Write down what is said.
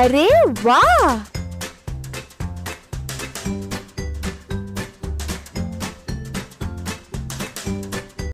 अरे वाह!